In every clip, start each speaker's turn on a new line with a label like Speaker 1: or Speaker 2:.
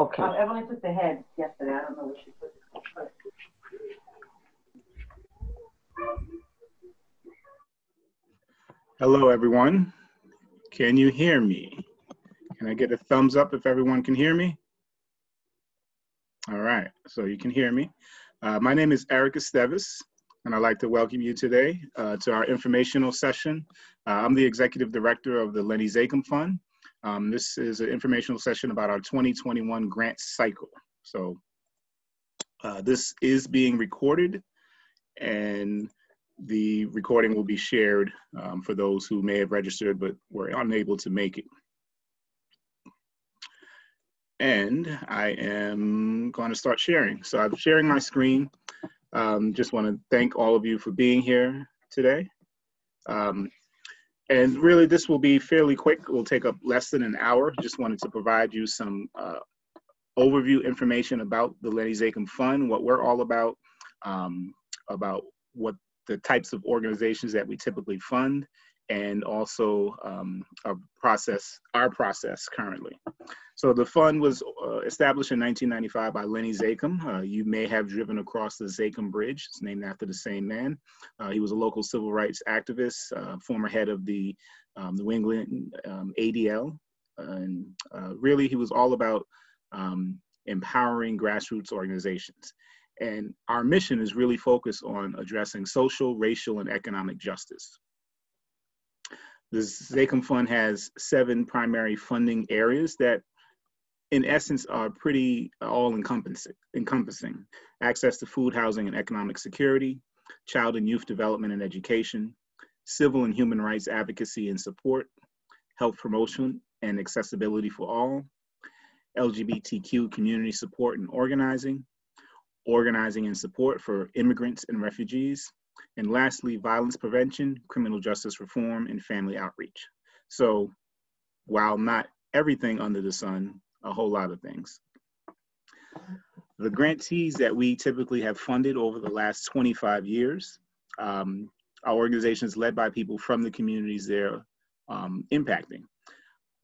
Speaker 1: Okay.
Speaker 2: Um, Evelyn took the head yesterday. I don't know where she put it.
Speaker 3: Hello, everyone. Can you hear me? Can I get a thumbs up if everyone can hear me? All right, so you can hear me. Uh, my name is Eric Esteves, and I'd like to welcome you today uh, to our informational session. Uh, I'm the Executive Director of the Lenny Zakim Fund. Um, this is an informational session about our 2021 grant cycle. So uh, this is being recorded and the recording will be shared um, for those who may have registered but were unable to make it. And I am going to start sharing. So I'm sharing my screen. Um, just want to thank all of you for being here today. Um, and really, this will be fairly quick. It will take up less than an hour. Just wanted to provide you some uh, overview information about the Lenny Zakim Fund, what we're all about, um, about what the types of organizations that we typically fund, and also um, our process, our process currently. So the fund was uh, established in 1995 by Lenny Zakim. Uh, you may have driven across the Zakim Bridge. It's named after the same man. Uh, he was a local civil rights activist, uh, former head of the um, New England um, ADL. And uh, really, he was all about um, empowering grassroots organizations. And our mission is really focused on addressing social, racial, and economic justice. The Zakim Fund has seven primary funding areas that, in essence, are pretty all encompassing. Access to food, housing, and economic security, child and youth development and education, civil and human rights advocacy and support, health promotion and accessibility for all, LGBTQ community support and organizing, organizing and support for immigrants and refugees, and lastly, violence prevention, criminal justice reform, and family outreach. So while not everything under the sun, a whole lot of things. The grantees that we typically have funded over the last 25 years, um, our organization is led by people from the communities they're um, impacting.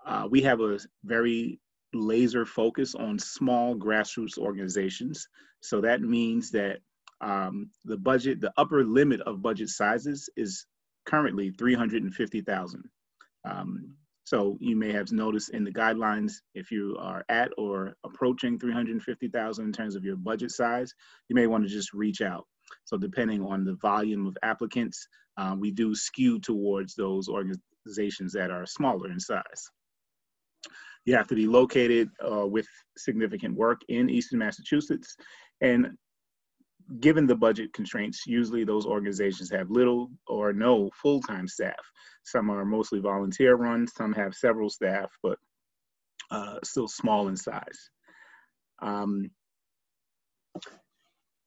Speaker 3: Uh, we have a very laser focus on small grassroots organizations. So that means that um, the budget, the upper limit of budget sizes is currently 350,000. Um, so you may have noticed in the guidelines, if you are at or approaching 350,000 in terms of your budget size, you may want to just reach out. So depending on the volume of applicants, um, we do skew towards those organizations that are smaller in size. You have to be located uh, with significant work in Eastern Massachusetts. And given the budget constraints, usually those organizations have little or no full-time staff. Some are mostly volunteer run, some have several staff, but uh, still small in size. Um,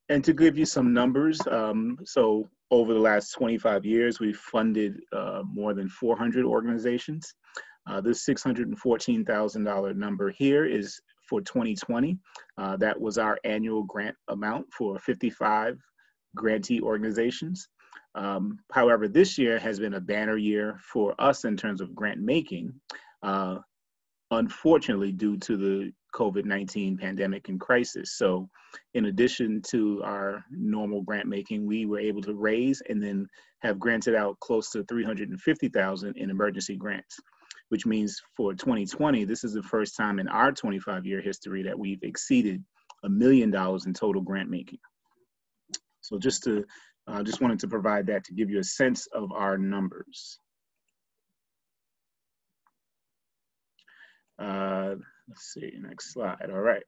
Speaker 3: and to give you some numbers, um, so over the last 25 years, we've funded uh, more than 400 organizations. Uh, this $614,000 number here is for 2020. Uh, that was our annual grant amount for 55 grantee organizations. Um, however, this year has been a banner year for us in terms of grant making, uh, unfortunately, due to the COVID 19 pandemic and crisis. So, in addition to our normal grant making, we were able to raise and then have granted out close to 350,000 in emergency grants which means for 2020, this is the first time in our 25 year history that we've exceeded a million dollars in total grant making. So just to, uh, just wanted to provide that to give you a sense of our numbers. Uh, let's see, next slide, all right.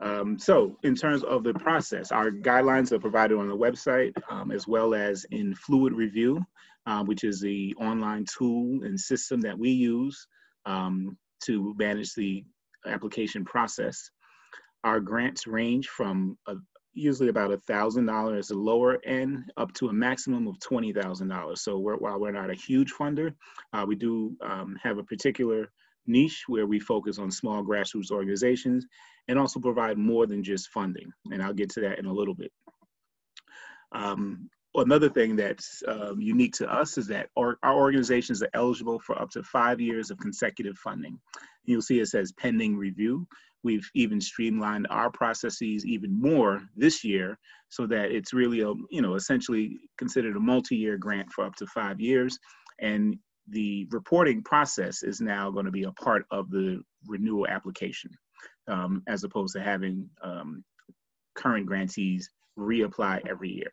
Speaker 3: Um, so in terms of the process, our guidelines are provided on the website um, as well as in Fluid Review, uh, which is the online tool and system that we use um, to manage the application process. Our grants range from a, usually about a thousand dollars the lower end up to a maximum of twenty thousand dollars. So we're, while we're not a huge funder, uh, we do um, have a particular niche where we focus on small grassroots organizations and also provide more than just funding. And I'll get to that in a little bit. Um, another thing that's um, unique to us is that our, our, organizations are eligible for up to five years of consecutive funding. You'll see it says pending review. We've even streamlined our processes even more this year so that it's really a, you know, essentially considered a multi-year grant for up to five years. And the reporting process is now going to be a part of the renewal application um, as opposed to having um, current grantees reapply every year.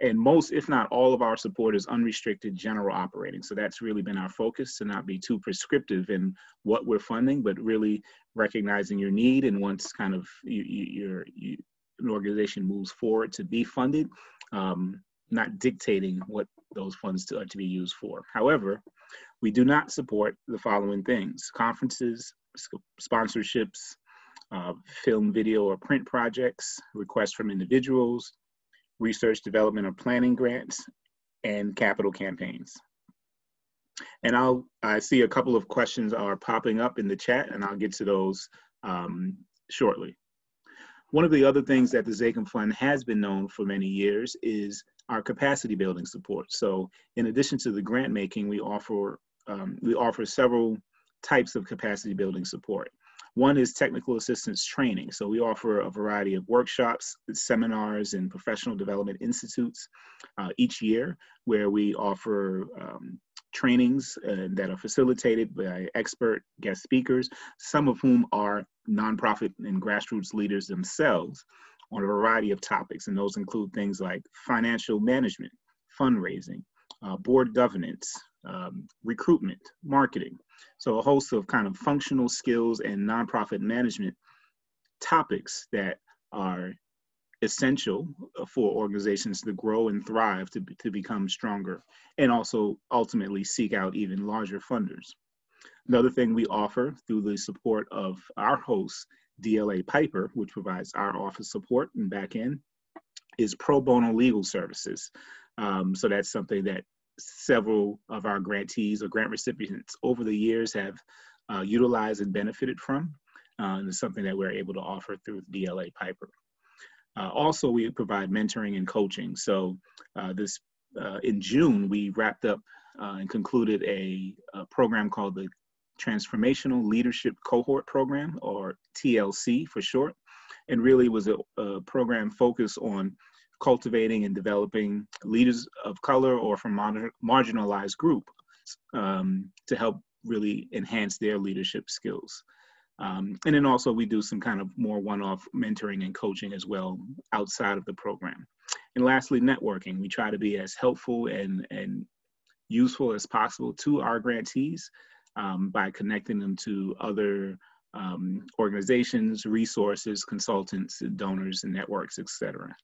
Speaker 3: And most, if not all of our support is unrestricted general operating. So that's really been our focus to not be too prescriptive in what we're funding, but really recognizing your need. And once kind of you, you, you, an organization moves forward to be funded, um, not dictating what those funds to, are to be used for. However, we do not support the following things conferences, sponsorships, uh, film, video, or print projects, requests from individuals, research, development, or planning grants, and capital campaigns. And I'll, I see a couple of questions are popping up in the chat, and I'll get to those um, shortly. One of the other things that the Zakim Fund has been known for many years is our capacity building support. So in addition to the grant making, we offer, um, we offer several types of capacity building support. One is technical assistance training. So we offer a variety of workshops, seminars, and professional development institutes uh, each year where we offer um, trainings uh, that are facilitated by expert guest speakers, some of whom are nonprofit and grassroots leaders themselves on a variety of topics. And those include things like financial management, fundraising, uh, board governance, um, recruitment, marketing, so a host of kind of functional skills and nonprofit management topics that are essential for organizations to grow and thrive to, to become stronger and also ultimately seek out even larger funders. Another thing we offer through the support of our host, DLA Piper, which provides our office support and back end, is pro bono legal services. Um, so that's something that several of our grantees or grant recipients over the years have uh, utilized and benefited from. Uh, and it's something that we're able to offer through DLA Piper. Uh, also, we provide mentoring and coaching. So uh, this uh, in June, we wrapped up uh, and concluded a, a, program called the Transformational Leadership Cohort Program, or TLC for short, and really was a, a program focused on cultivating and developing leaders of color or from marginalized groups um, to help really enhance their leadership skills. Um, and then also we do some kind of more one-off mentoring and coaching as well outside of the program. And lastly, networking. We try to be as helpful and, and useful as possible to our grantees um, by connecting them to other um, organizations, resources, consultants, donors, and networks, et cetera.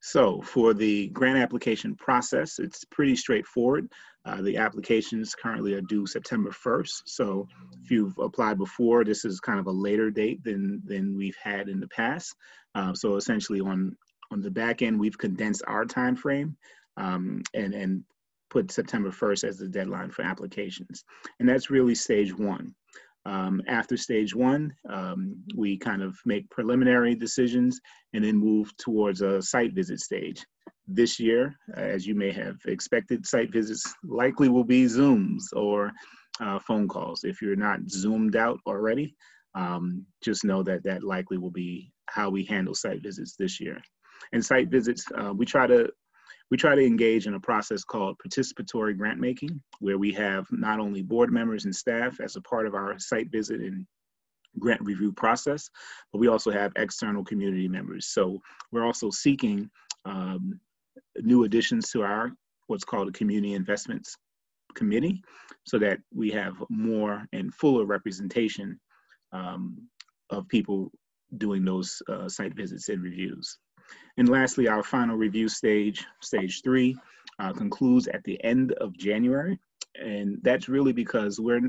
Speaker 3: So for the grant application process, it's pretty straightforward. Uh, the applications currently are due September 1st. So if you've applied before, this is kind of a later date than, than we've had in the past. Uh, so essentially on, on the back end, we've condensed our time frame um, and, and put September 1st as the deadline for applications. And that's really stage one. Um, after stage one, um, we kind of make preliminary decisions and then move towards a site visit stage. This year, as you may have expected, site visits likely will be Zooms or uh, phone calls. If you're not Zoomed out already, um, just know that that likely will be how we handle site visits this year. And site visits, uh, we try to we try to engage in a process called participatory grant making, where we have not only board members and staff as a part of our site visit and grant review process, but we also have external community members. So we're also seeking um, new additions to our what's called a community investments committee so that we have more and fuller representation um, of people doing those uh, site visits and reviews. And lastly, our final review stage, stage three, uh, concludes at the end of January. And that's really because we're,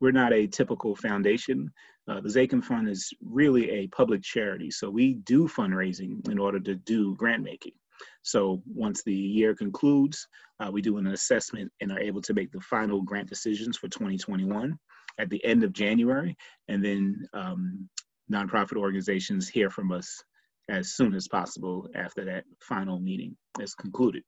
Speaker 3: we're not a typical foundation. Uh, the Zakim Fund is really a public charity. So we do fundraising in order to do grant making. So once the year concludes, uh, we do an assessment and are able to make the final grant decisions for 2021 at the end of January. And then um, nonprofit organizations hear from us as soon as possible after that final meeting is concluded.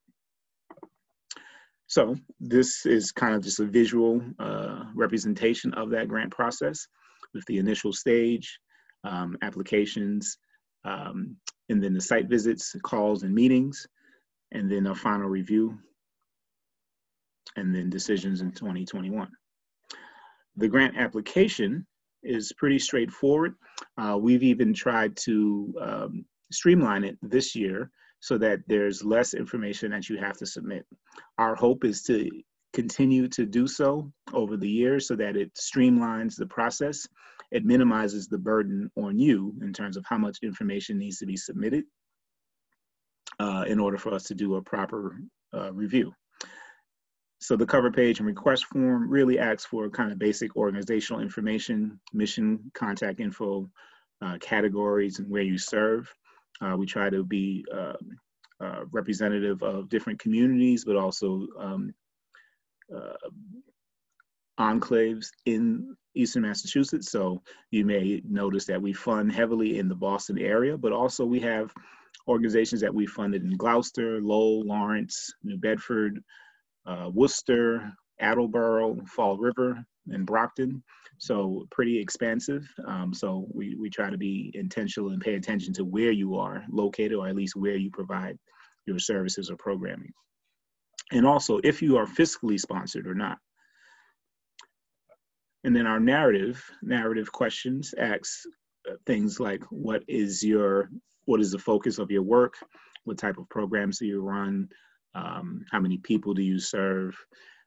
Speaker 3: So this is kind of just a visual uh, representation of that grant process with the initial stage, um, applications, um, and then the site visits, calls, and meetings, and then a final review, and then decisions in 2021. The grant application is pretty straightforward. Uh, we've even tried to um, streamline it this year so that there's less information that you have to submit. Our hope is to continue to do so over the years so that it streamlines the process. It minimizes the burden on you in terms of how much information needs to be submitted uh, in order for us to do a proper uh, review. So the cover page and request form really asks for kind of basic organizational information, mission, contact info, uh, categories, and where you serve. Uh, we try to be uh, uh, representative of different communities, but also um, uh, enclaves in Eastern Massachusetts. So you may notice that we fund heavily in the Boston area, but also we have organizations that we funded in Gloucester, Lowell, Lawrence, New Bedford, uh, Worcester, Attleboro, Fall River, and Brockton. So pretty expansive. Um, so we, we try to be intentional and pay attention to where you are located or at least where you provide your services or programming. And also if you are fiscally sponsored or not. And then our narrative, narrative questions asks uh, things like what is your, what is the focus of your work? What type of programs do you run? Um, how many people do you serve?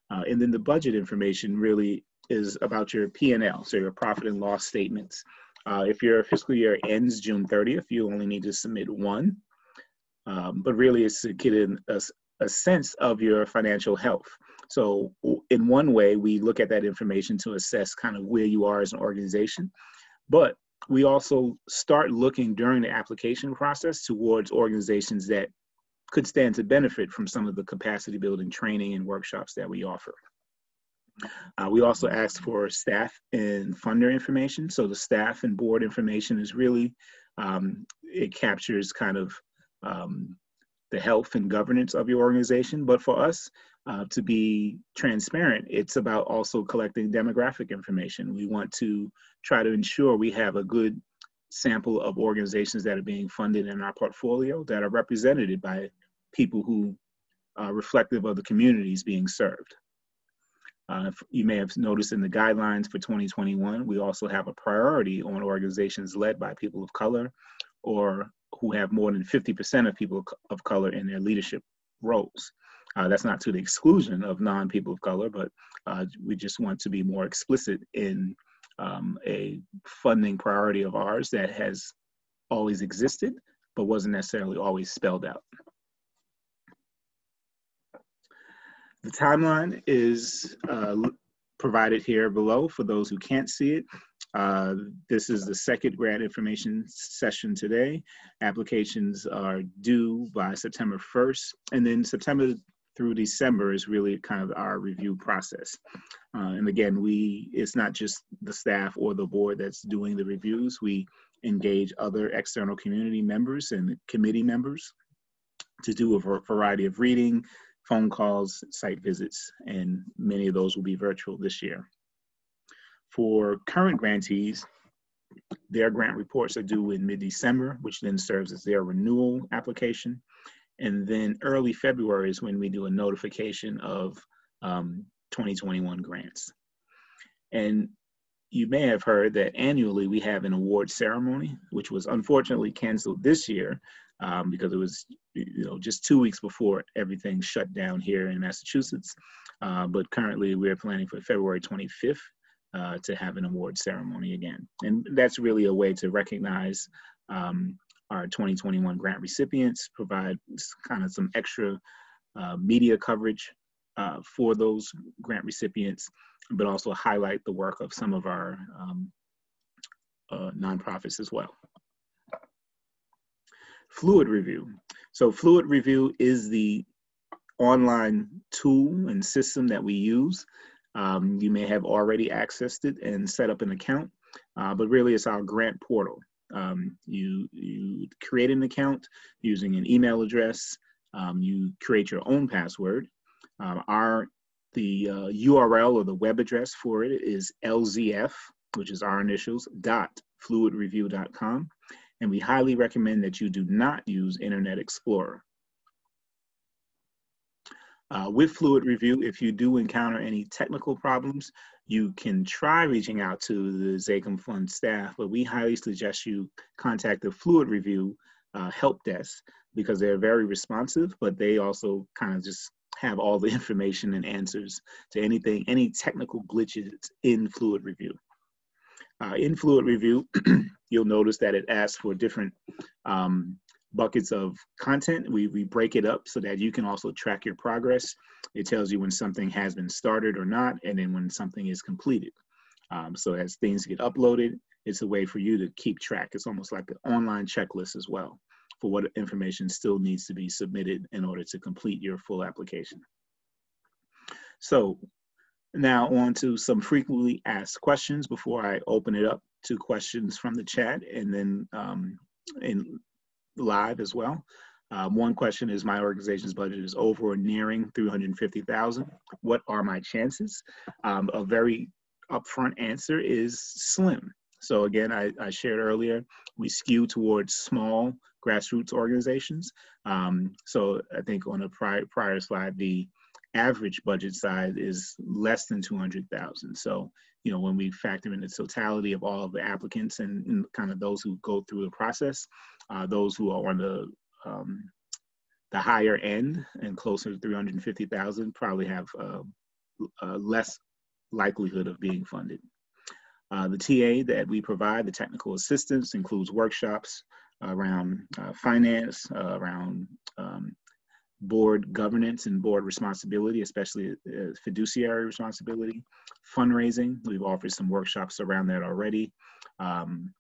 Speaker 3: Uh, and then the budget information really is about your P&L, so your profit and loss statements. Uh, if your fiscal year ends June 30th, you only need to submit one. Um, but really, it's to get a, a sense of your financial health. So, in one way, we look at that information to assess kind of where you are as an organization. But we also start looking during the application process towards organizations that could stand to benefit from some of the capacity building training and workshops that we offer. Uh, we also asked for staff and funder information. So the staff and board information is really, um, it captures kind of um, the health and governance of your organization. But for us, uh, to be transparent, it's about also collecting demographic information. We want to try to ensure we have a good sample of organizations that are being funded in our portfolio that are represented by people who are reflective of the communities being served. Uh, you may have noticed in the guidelines for 2021, we also have a priority on organizations led by people of color or who have more than 50% of people of color in their leadership roles. Uh, that's not to the exclusion of non-people of color, but uh, we just want to be more explicit in um, a funding priority of ours that has always existed, but wasn't necessarily always spelled out. The timeline is uh, provided here below for those who can't see it. Uh, this is the second grant information session today. Applications are due by September 1st, and then September through December is really kind of our review process. Uh, and again, we it's not just the staff or the board that's doing the reviews. We engage other external community members and committee members to do a variety of reading, phone calls, site visits, and many of those will be virtual this year. For current grantees, their grant reports are due in mid-December, which then serves as their renewal application. And then early February is when we do a notification of um, 2021 grants. And you may have heard that annually we have an award ceremony, which was unfortunately canceled this year um, because it was you know just two weeks before everything shut down here in Massachusetts. Uh, but currently we're planning for February 25th uh, to have an award ceremony again. And that's really a way to recognize um, our 2021 grant recipients, provide kind of some extra uh, media coverage uh, for those grant recipients, but also highlight the work of some of our um, uh, nonprofits as well. Fluid Review. So Fluid Review is the online tool and system that we use. Um, you may have already accessed it and set up an account, uh, but really it's our grant portal. Um, you, you create an account using an email address. Um, you create your own password. Um, our the uh, URL or the web address for it is LZF, which is our initials, dot fluidreview.com. And we highly recommend that you do not use Internet Explorer. Uh, with Fluid Review, if you do encounter any technical problems, you can try reaching out to the Zakim Fund staff, but we highly suggest you contact the Fluid Review uh, help desk because they're very responsive, but they also kind of just have all the information and answers to anything, any technical glitches in Fluid Review. Uh, in Fluid Review, you'll notice that it asks for different um, buckets of content. We, we break it up so that you can also track your progress. It tells you when something has been started or not, and then when something is completed. Um, so as things get uploaded, it's a way for you to keep track. It's almost like an online checklist as well for what information still needs to be submitted in order to complete your full application. So now on to some frequently asked questions before I open it up to questions from the chat and then um, in live as well. Um, one question is my organization's budget is over or nearing 350,000. What are my chances? Um, a very upfront answer is slim. So again, I, I shared earlier, we skew towards small grassroots organizations. Um, so I think on a prior, prior slide, the average budget size is less than 200,000. So, you know, when we factor in the totality of all of the applicants and, and kind of those who go through the process, uh, those who are on the um, the higher end and closer to 350,000 probably have uh, uh, less likelihood of being funded. Uh, the TA that we provide, the technical assistance, includes workshops around uh, finance, uh, around um, board governance and board responsibility, especially uh, fiduciary responsibility, fundraising. We've offered some workshops around that already, um,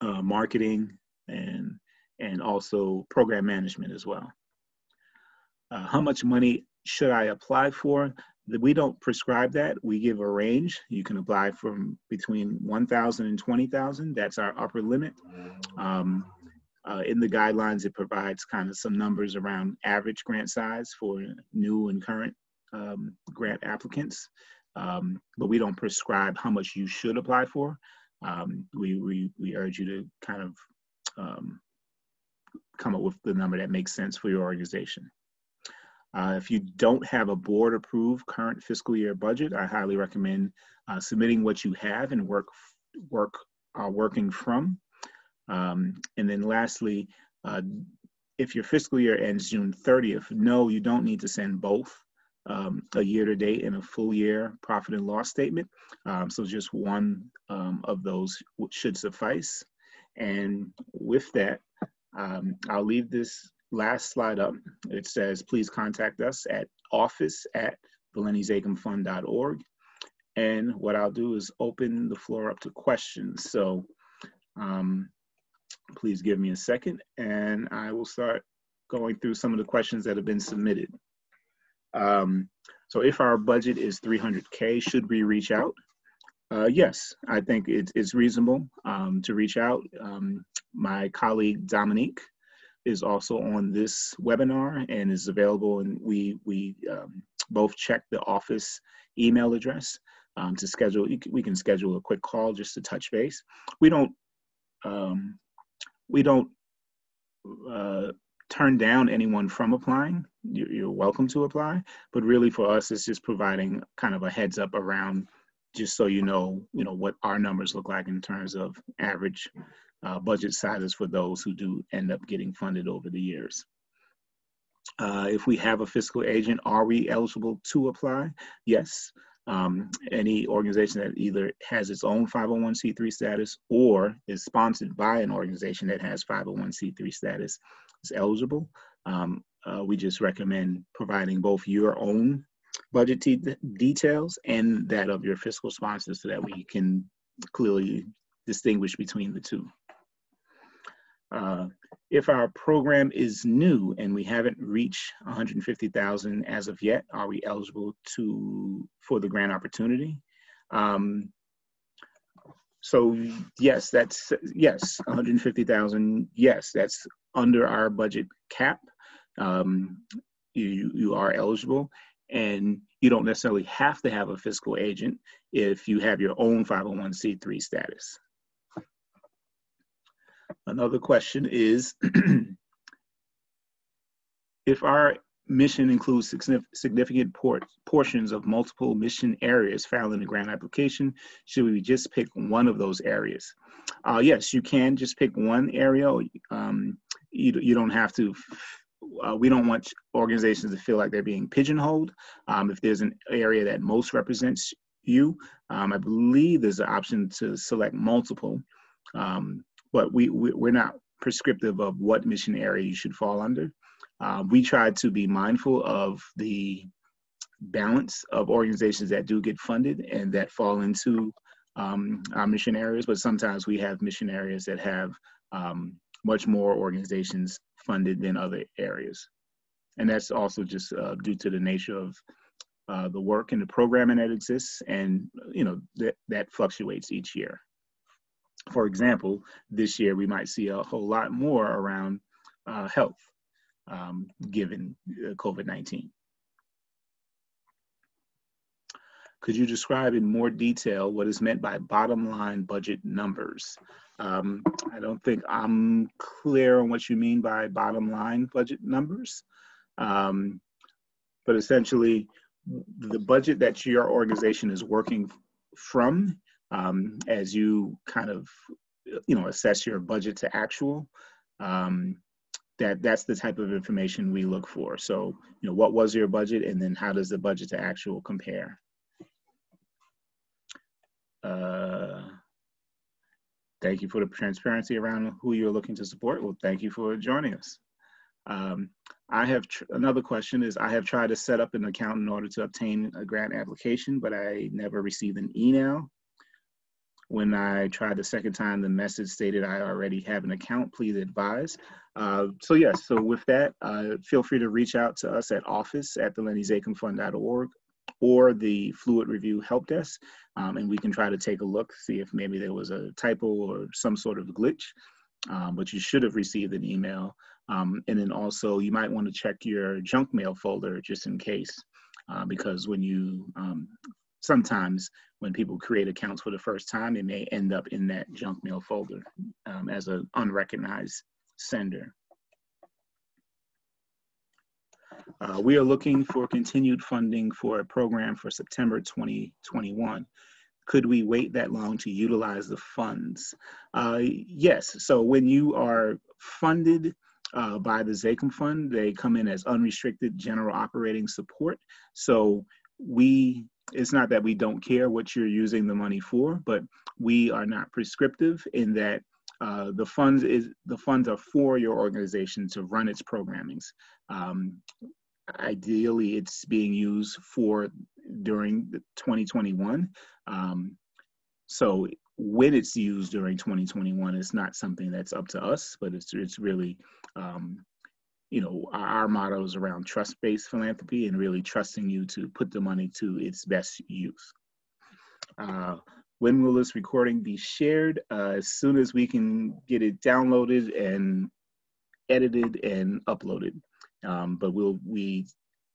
Speaker 3: uh, marketing, and and also program management as well. Uh, how much money should I apply for? we don't prescribe that. We give a range. You can apply from between 1,000 and 20,000. That's our upper limit. Um, uh, in the guidelines, it provides kind of some numbers around average grant size for new and current um, grant applicants. Um, but we don't prescribe how much you should apply for. Um, we, we, we urge you to kind of um, come up with the number that makes sense for your organization. Uh, if you don't have a board approved current fiscal year budget, I highly recommend uh, submitting what you have and work work uh, working from. Um, and then lastly, uh, if your fiscal year ends June 30th, no, you don't need to send both um, a year to date and a full year profit and loss statement. Um, so just one um, of those should suffice. And with that, um, I'll leave this last slide up, it says, please contact us at office at org. And what I'll do is open the floor up to questions. So um, please give me a second and I will start going through some of the questions that have been submitted. Um, so if our budget is 300K, should we reach out? Uh, yes, I think it's, it's reasonable um, to reach out. Um, my colleague Dominique is also on this webinar and is available. And we we um, both check the office email address um, to schedule. We can schedule a quick call just to touch base. We don't um, we don't uh, turn down anyone from applying. You're welcome to apply, but really for us, it's just providing kind of a heads up around just so you know, you know what our numbers look like in terms of average uh, budget sizes for those who do end up getting funded over the years. Uh, if we have a fiscal agent, are we eligible to apply? Yes. Um, any organization that either has its own 501c3 status or is sponsored by an organization that has 501c3 status is eligible. Um, uh, we just recommend providing both your own budget details and that of your fiscal sponsor so that we can clearly distinguish between the two. Uh, if our program is new and we haven't reached 150,000 as of yet, are we eligible to for the grant opportunity? Um, so yes, that's yes, 150,000. Yes, that's under our budget cap. Um, you you are eligible, and you don't necessarily have to have a fiscal agent if you have your own 501c3 status. Another question is if our mission includes significant port, portions of multiple mission areas found in the grant application. Should we just pick one of those areas? Uh, yes, you can just pick one area. Um, you, you don't have to. Uh, we don't want organizations to feel like they're being pigeonholed. Um, if there's an area that most represents you, um, I believe there's an option to select multiple, um, but we, we, we're not prescriptive of what mission area you should fall under. Uh, we try to be mindful of the balance of organizations that do get funded and that fall into um, our mission areas, but sometimes we have mission areas that have um, much more organizations funded than other areas. And that's also just uh, due to the nature of uh, the work and the programming that exists, and you know that that fluctuates each year. For example, this year we might see a whole lot more around uh, health um, given uh, COVID-19. Could you describe in more detail what is meant by bottom line budget numbers? Um, I don't think I'm clear on what you mean by bottom line budget numbers. Um, but essentially, the budget that your organization is working from um, as you kind of you know assess your budget to actual um, that that's the type of information we look for. So, you know, what was your budget and then how does the budget to actual compare? Uh, thank you for the transparency around who you're looking to support. Well, thank you for joining us. Um, I have another question is I have tried to set up an account in order to obtain a grant application, but I never received an email when I tried the second time, the message stated I already have an account, please advise. Uh, so yes, so with that, uh, feel free to reach out to us at office at the lennyzakimfund.org or the Fluid Review Help Desk, um, and we can try to take a look, see if maybe there was a typo or some sort of glitch, um, but you should have received an email. Um, and then also you might want to check your junk mail folder just in case, uh, because when you um, sometimes when people create accounts for the first time, it may end up in that junk mail folder um, as an unrecognized sender. Uh, we are looking for continued funding for a program for September 2021. Could we wait that long to utilize the funds? Uh, yes, so when you are funded uh, by the Zakim Fund, they come in as unrestricted general operating support. So we it's not that we don't care what you're using the money for, but we are not prescriptive in that uh, the funds is the funds are for your organization to run its programmings. Um, ideally, it's being used for during the 2021. Um, so when it's used during 2021, it's not something that's up to us, but it's it's really um, you know, our, motto is around trust-based philanthropy and really trusting you to put the money to its best use. Uh, when will this recording be shared? Uh, as soon as we can get it downloaded and edited and uploaded. Um, but we'll we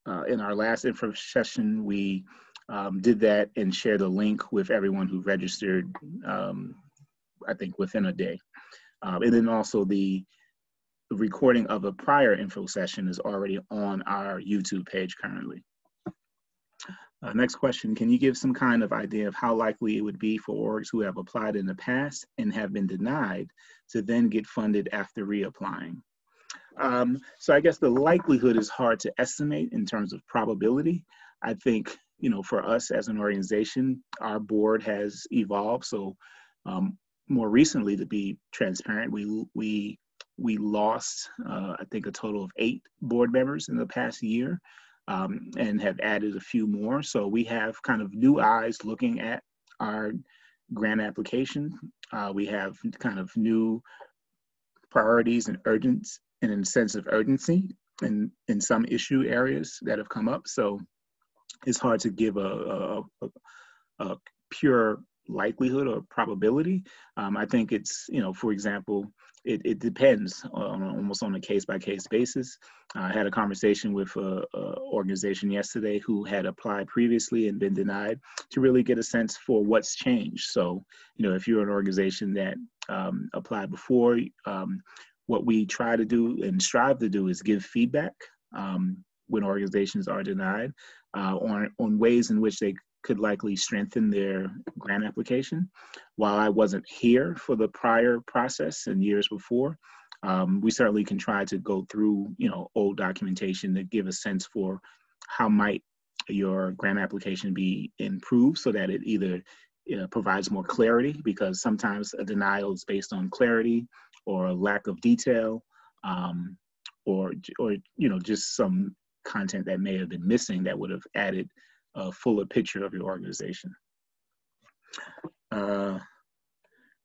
Speaker 3: uh, in our last info session we um, did that and shared a link with everyone who registered. Um, I think within a day, um, and then also the the recording of a prior info session is already on our YouTube page currently. Uh, next question, can you give some kind of idea of how likely it would be for orgs who have applied in the past and have been denied to then get funded after reapplying? Um, so I guess the likelihood is hard to estimate in terms of probability. I think, you know, for us as an organization, our board has evolved. So um, more recently, to be transparent, we, we we lost, uh, I think, a total of eight board members in the past year um, and have added a few more. So we have kind of new eyes looking at our grant application. Uh, we have kind of new priorities and urgence and a sense of urgency in, in some issue areas that have come up. So it's hard to give a, a, a, a pure likelihood or probability. Um, I think it's, you know, for example, it, it depends on almost on a case by case basis. I had a conversation with a, a, organization yesterday who had applied previously and been denied to really get a sense for what's changed. So, you know, if you're an organization that um, applied before, um, what we try to do and strive to do is give feedback um, when organizations are denied uh, on, on ways in which they could likely strengthen their grant application. While I wasn't here for the prior process and years before, um, we certainly can try to go through, you know, old documentation to give a sense for how might your grant application be improved so that it either you know, provides more clarity because sometimes a denial is based on clarity or a lack of detail um, or or you know just some content that may have been missing that would have added a fuller picture of your organization. Uh,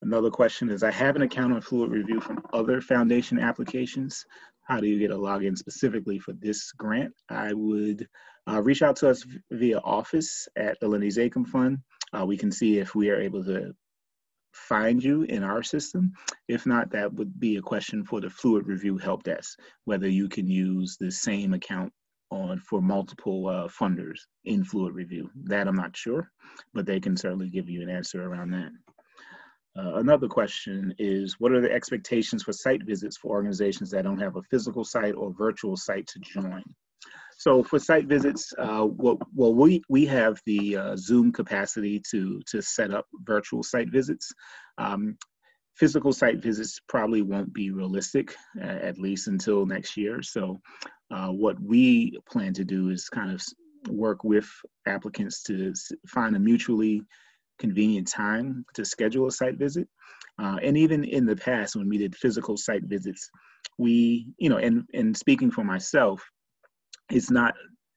Speaker 3: another question is, I have an account on Fluid Review from other foundation applications. How do you get a login specifically for this grant? I would uh, reach out to us via office at the Lenny Zakim Fund. Uh, we can see if we are able to find you in our system. If not, that would be a question for the Fluid Review Help Desk, whether you can use the same account on for multiple uh, funders in Fluid Review. That I'm not sure, but they can certainly give you an answer around that. Uh, another question is, what are the expectations for site visits for organizations that don't have a physical site or virtual site to join? So for site visits, uh, well, well, we, we have the uh, Zoom capacity to, to set up virtual site visits. Um, physical site visits probably won't be realistic, at least until next year. So uh, what we plan to do is kind of work with applicants to find a mutually convenient time to schedule a site visit. Uh, and even in the past, when we did physical site visits, we, you know, and, and speaking for myself, it's not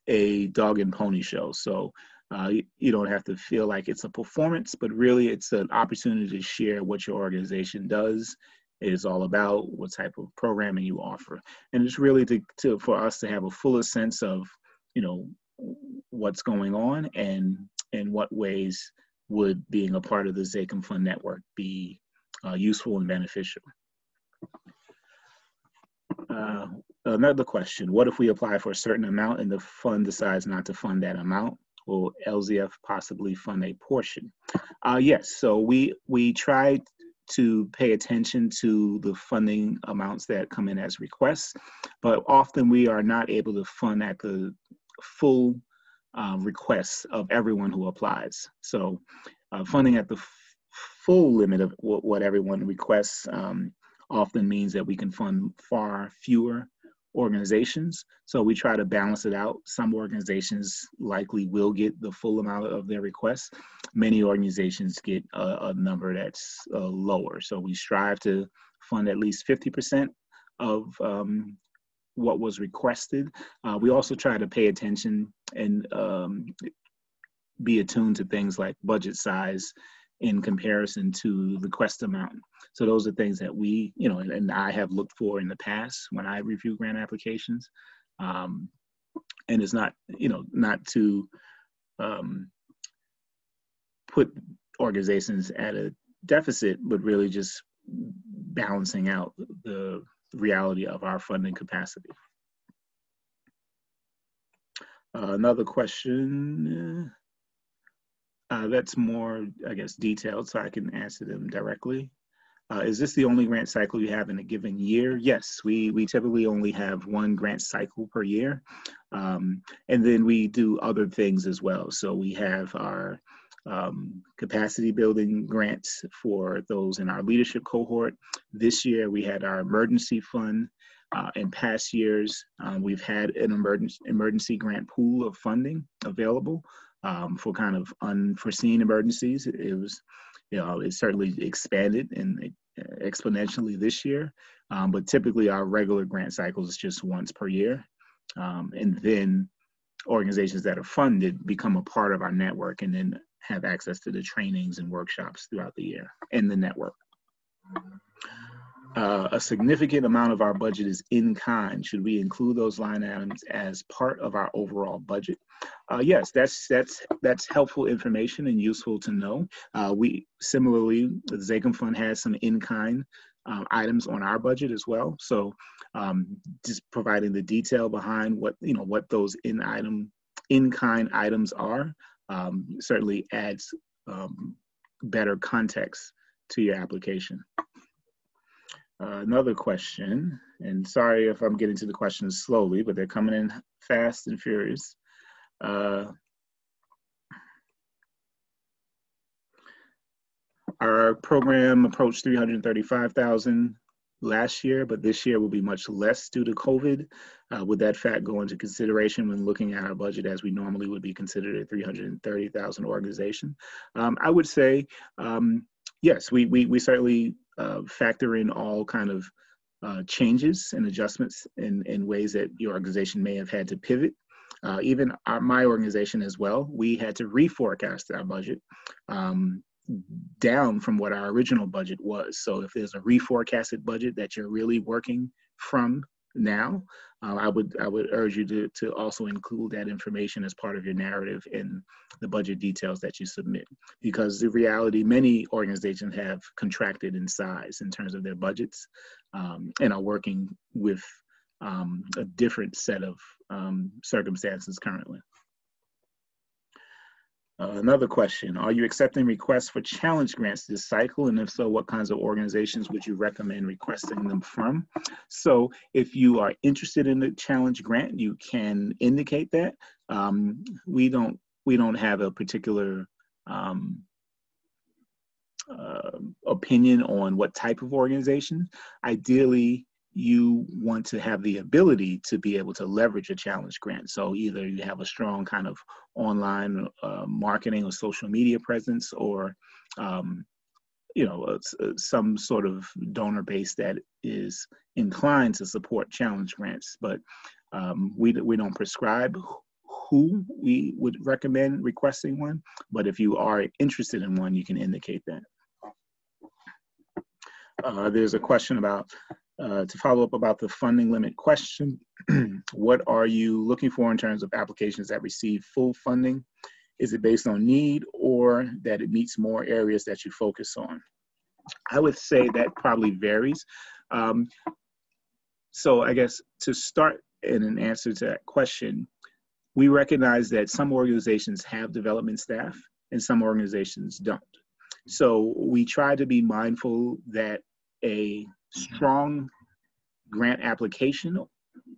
Speaker 3: a dog and pony show. So uh, you, you, don't have to feel like it's a performance, but really it's an opportunity to share what your organization does is all about, what type of programming you offer. And it's really to, to for us to have a fuller sense of, you know, what's going on and in what ways would being a part of the Zakim Fund network be uh, useful and beneficial. Uh, another question, what if we apply for a certain amount and the fund decides not to fund that amount? Will LZF possibly fund a portion? Uh, yes, so we, we tried to pay attention to the funding amounts that come in as requests, but often we are not able to fund at the full uh, requests of everyone who applies. So uh, funding at the full limit of what, what everyone requests um, often means that we can fund far fewer organizations. So we try to balance it out. Some organizations likely will get the full amount of their requests. Many organizations get a, a number that's uh, lower. So we strive to fund at least 50% of um, what was requested. Uh, we also try to pay attention and um, be attuned to things like budget size in comparison to the quest amount. So those are things that we, you know, and, I have looked for in the past when I review grant applications. Um, and it's not, you know, not to um, put organizations at a deficit, but really just balancing out the reality of our funding capacity. Uh, another question. Uh, that's more, I guess, detailed, so I can answer them directly. Uh, is this the only grant cycle you have in a given year? Yes, we, we typically only have one grant cycle per year. Um, and then we do other things as well. So we have our um, capacity building grants for those in our leadership cohort. This year we had our emergency fund. Uh, in past years, um, we've had an emergency, emergency grant pool of funding available um, for kind of unforeseen emergencies. It was, you know, it certainly expanded and exponentially this year, um, but typically our regular grant cycle is just once per year. Um, and then organizations that are funded become a part of our network and then have access to the trainings and workshops throughout the year in the network. Uh, a significant amount of our budget is in kind. Should we include those line items as part of our overall budget? Uh, yes, that's that's that's helpful information and useful to know. Uh, we similarly, the Zakim Fund has some in kind um, items on our budget as well. So um, just providing the detail behind what you know what those in item in kind items are um, certainly adds um, better context to your application. Uh, another question, and sorry if I'm getting to the questions slowly, but they're coming in fast and furious. Uh, our program approached 335,000 last year, but this year will be much less due to COVID. Uh, would that fact go into consideration when looking at our budget as we normally would be considered a 330,000 organization? Um, I would say um, yes, we, we, we certainly uh, factor in all kind of uh, changes and adjustments in, in ways that your organization may have had to pivot. Uh, even our, my organization as well, we had to reforecast our budget um, down from what our original budget was. So if there's a reforecasted budget that you're really working from now, uh, I would I would urge you to to also include that information as part of your narrative in the budget details that you submit. Because the reality, many organizations have contracted in size in terms of their budgets, um, and are working with um, a different set of um, circumstances currently. Uh, another question, are you accepting requests for challenge grants this cycle? And if so, what kinds of organizations would you recommend requesting them from? So if you are interested in the challenge grant, you can indicate that. Um, we don't we don't have a particular um, uh, opinion on what type of organization. Ideally, you want to have the ability to be able to leverage a challenge grant. So either you have a strong kind of online uh, marketing or social media presence, or um, you know uh, some sort of donor base that is inclined to support challenge grants. But um, we we don't prescribe who we would recommend requesting one. But if you are interested in one, you can indicate that. Uh, there's a question about uh, to follow up about the funding limit question, what are you looking for in terms of applications that receive full funding? Is it based on need or that it meets more areas that you focus on? I would say that probably varies. Um, so I guess to start in an answer to that question, we recognize that some organizations have development staff and some organizations don't. So we try to be mindful that a strong grant application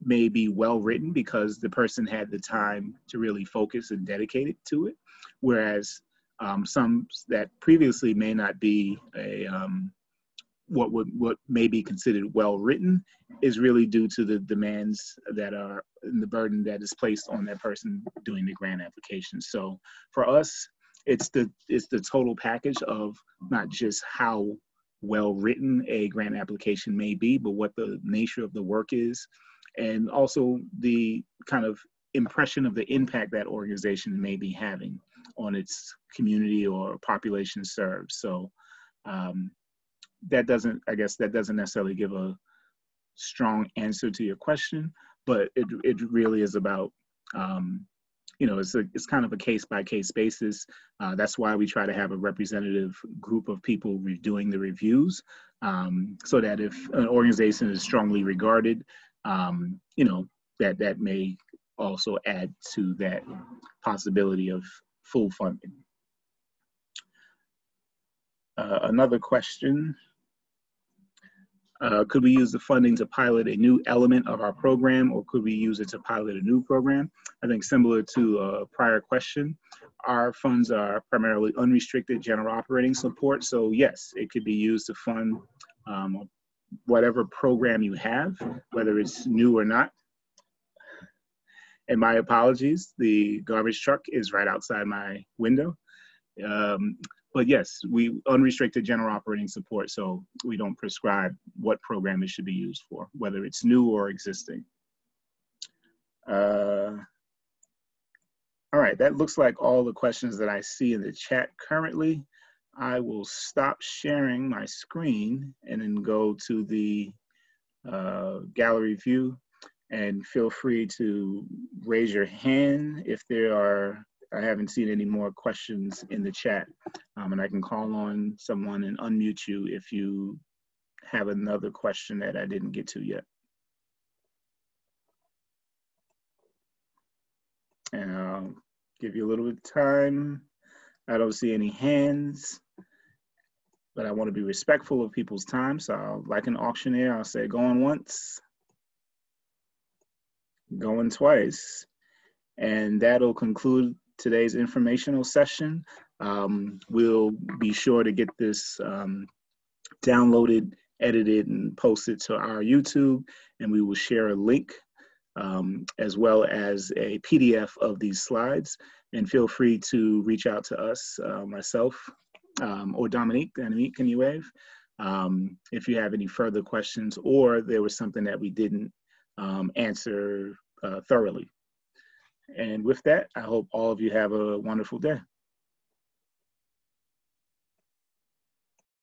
Speaker 3: may be well written because the person had the time to really focus and dedicate it to it, whereas um, some that previously may not be a um, what would what may be considered well written is really due to the demands that are and the burden that is placed on that person doing the grant application. So for us, it's the it's the total package of not just how well written a grant application may be, but what the nature of the work is, and also the kind of impression of the impact that organization may be having on its community or population served. So um, that doesn't, I guess, that doesn't necessarily give a strong answer to your question, but it it really is about um, you know, it's a, it's kind of a case by case basis. Uh, that's why we try to have a representative group of people doing the reviews, um, so that if an organization is strongly regarded, um, you know, that that may also add to that possibility of full funding. Uh, another question uh, could we use the funding to pilot a new element of our program or could we use it to pilot a new program? I think similar to a prior question, our funds are primarily unrestricted general operating support. So yes, it could be used to fund um, whatever program you have, whether it's new or not. And my apologies, the garbage truck is right outside my window. Um, but yes, we unrestricted general operating support, so we don't prescribe what program it should be used for, whether it's new or existing. Uh, all right, that looks like all the questions that I see in the chat currently. I will stop sharing my screen and then go to the uh, gallery view and feel free to raise your hand if there are, I haven't seen any more questions in the chat. Um, and I can call on someone and unmute you if you have another question that I didn't get to yet. And I'll give you a little bit of time. I don't see any hands, but I want to be respectful of people's time. So I'll, like an auctioneer, I'll say going once, going twice. And that'll conclude today's informational session. Um, we'll be sure to get this um, downloaded, edited, and posted to our YouTube, and we will share a link um, as well as a PDF of these slides. And feel free to reach out to us, uh, myself, um, or Dominique. Dominique, can you wave? Um, if you have any further questions or there was something that we didn't um, answer uh, thoroughly. And with that, I hope all of you have a wonderful day.